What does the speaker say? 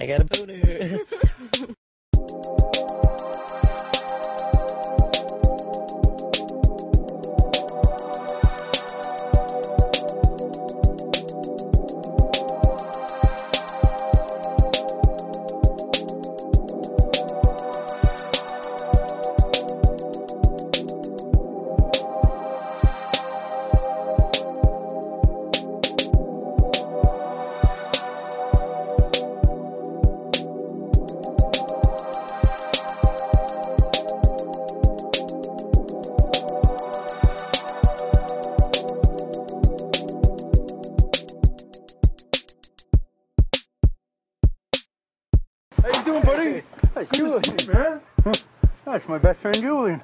I got a boner. How you doing, buddy? That's Julian, man. That's my best friend Julian.